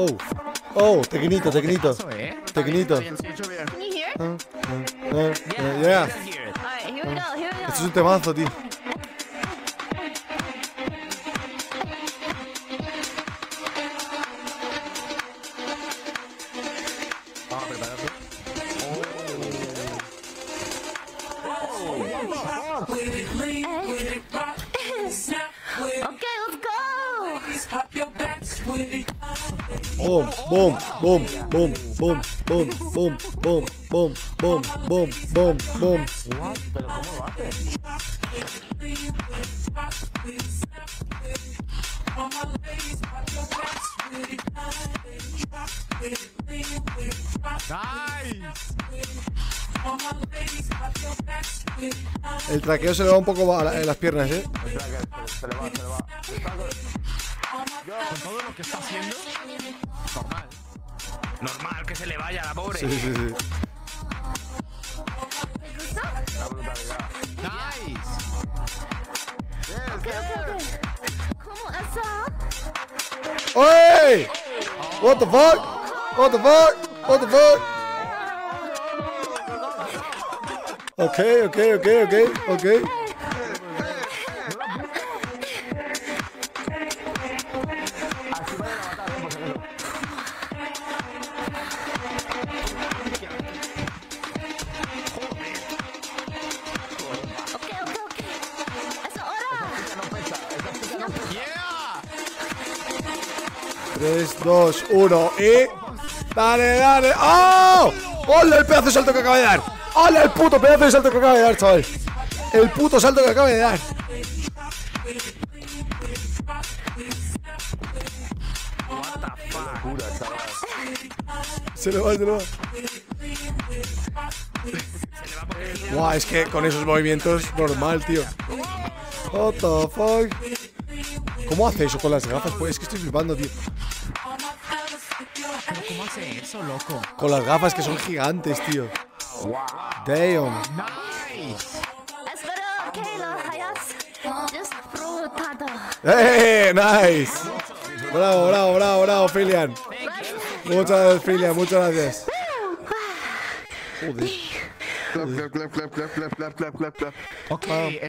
Oh, oh, tecnito, tecnito. Tecnito. Yeah. Esto es un temazo, tío. Oh, Boom, boom, boom, boom, boom, boom, boom, boom, boom, boom, boom, boom, boom. El traqueo se le va un poco a la- en las piernas, ¿eh? Espera, que se, se le va, se le va. Con todo lo que está haciendo, normal. Normal que se le vaya a la pobre. Sí, sí, sí. La brutalidad. Nice. What the fuck? What the fuck? What the fuck? Ok, ok, ok, ok, ok. 3, 2, 1 y. ¡Dale, dale! ¡Oh! ¡Hola el pedazo de salto que acaba de dar! ¡Hola el puto pedazo de salto que acaba de dar, chaval! El puto salto que acaba de dar. Se le va, se le va. Guau, es que con esos movimientos normal, tío. What the fuck? ¿Cómo hace eso con las gafas? Pues es que estoy flipando, tío. ¿Cómo hace eso, loco? Con las gafas que son gigantes, tío. Damn. Nice. ¡Eh! Hey, ¡Nice! Bravo, bravo, bravo, bravo, Filian. Muchas gracias, Filian, muchas gracias. Joder. Joder. Ok, ah.